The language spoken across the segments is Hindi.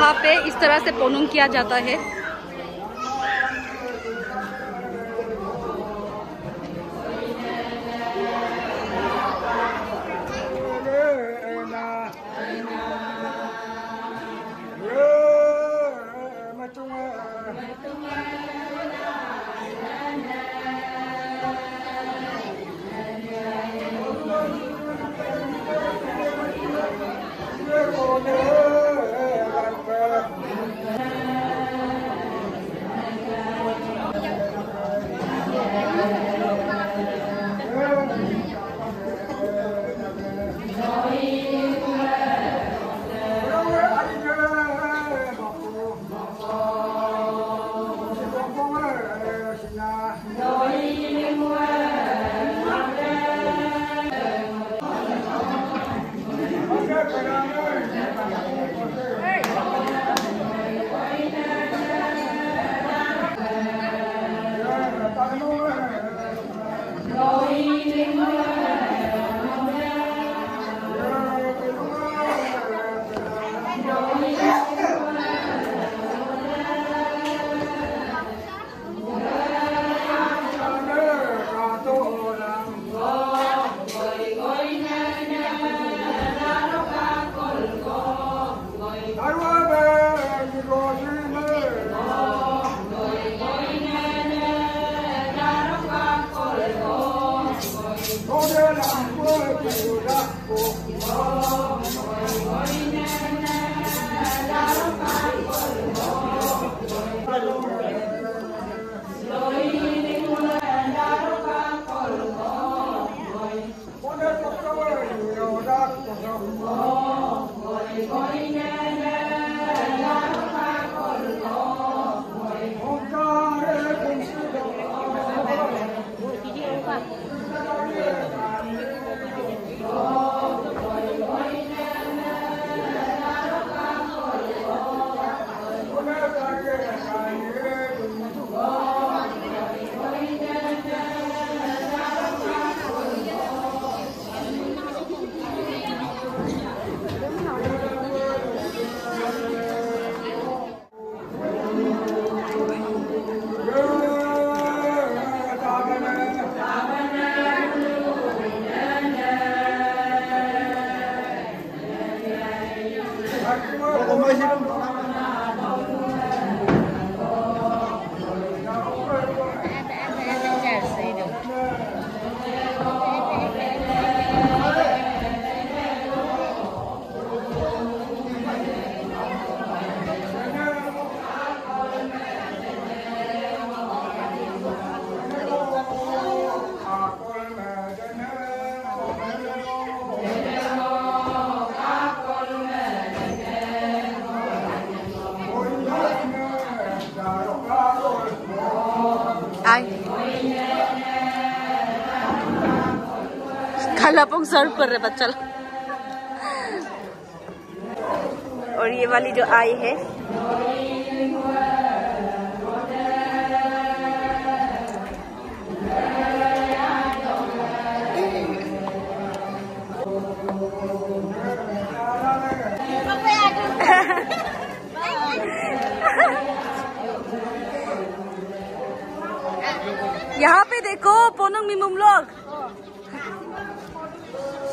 यहाँ पे इस तरह से पोनुंग किया जाता है। Oh, 엄마 싫은 खालापोंग सर्व कर रहे बच्चा और ये वाली जो आई है, यहाँ पे देखो, पोनंग मिमुम लोग।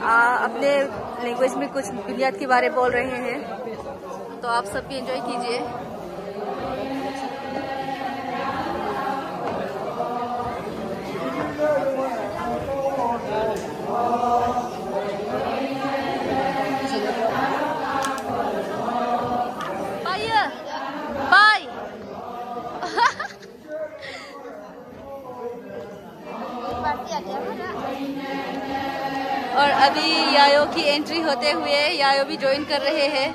आ, अपने लैंग्वेज में कुछ बुनियाद के बारे बोल रहे हैं। तो आप सब भी एंजॉय कीजिए। और अभी यायो की एंट्री होते हुए यायो भी ज्वाइन कर रहे हैं।